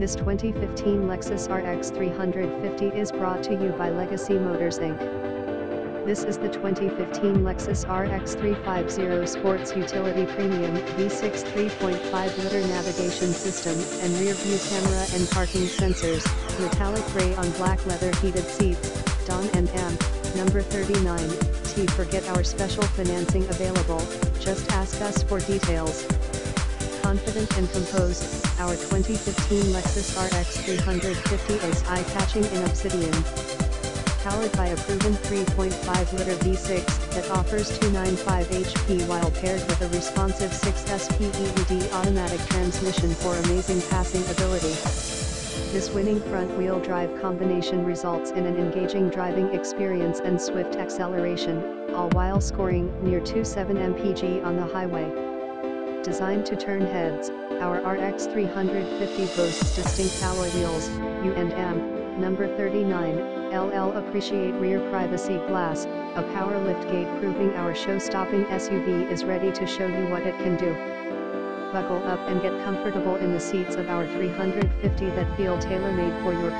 This 2015 Lexus RX 350 is brought to you by Legacy Motors Inc. This is the 2015 Lexus RX 350 Sports Utility Premium V6 3.5-liter navigation system and rear view camera and parking sensors, metallic gray on black leather heated seats, Don and M, number 39, T. Forget our special financing available, just ask us for details. Confident and composed, our 2015 Lexus RX 350 is eye-catching in Obsidian. Powered by a proven 3.5-liter V6 that offers 295 HP while paired with a responsive 6SP EED automatic transmission for amazing passing ability. This winning front-wheel drive combination results in an engaging driving experience and swift acceleration, all while scoring near 27 mpg on the highway. Designed to turn heads, our RX 350 boasts distinct alloy wheels, U&M, number 39, LL Appreciate rear privacy glass, a power lift gate proving our show-stopping SUV is ready to show you what it can do. Buckle up and get comfortable in the seats of our 350 that feel tailor-made for your